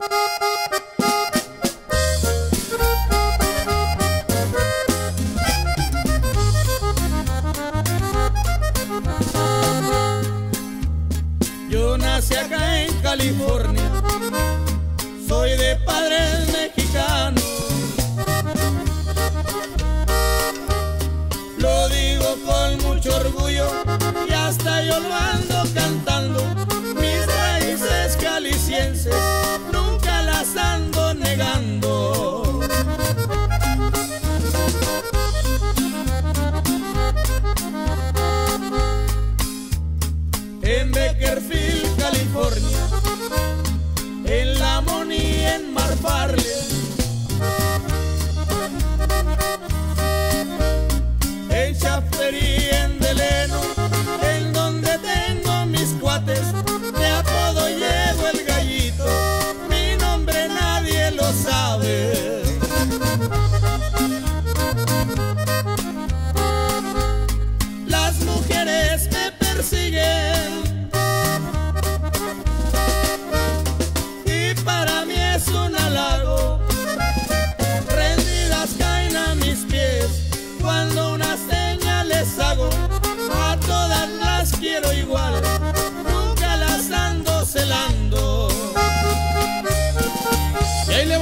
Yo nací acá en California, soy de padres mexicanos. Lo digo con mucho orgullo y hasta yo lo ando cantando.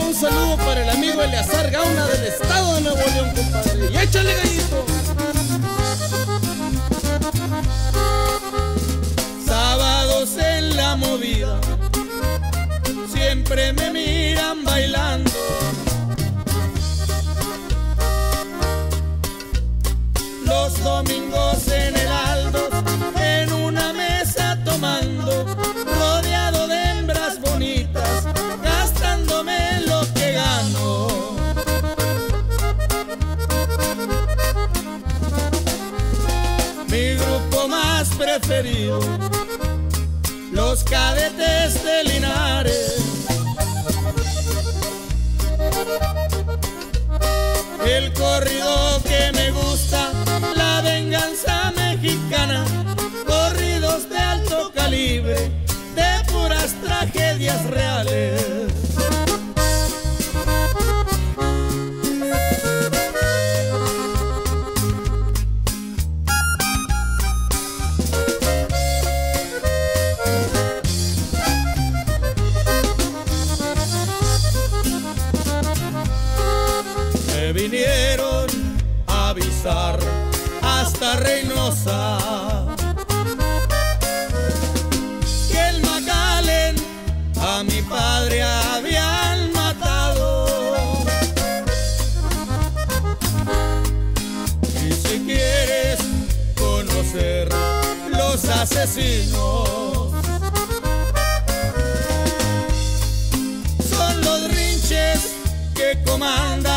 Un saludo para el amigo Eleazar Gauna del estado de Nuevo León, compadre. Y échale gallito. Sábados en la movida, siempre me miran bailando. Los domingos en los cadetes de Linares. El corrido que me gusta, la venganza mexicana, corridos de alto calibre, de puras tragedias reales. hasta Reynosa. Que el Macalen a mi padre habían matado. Y si quieres conocer los asesinos. Son los rinches que comandan.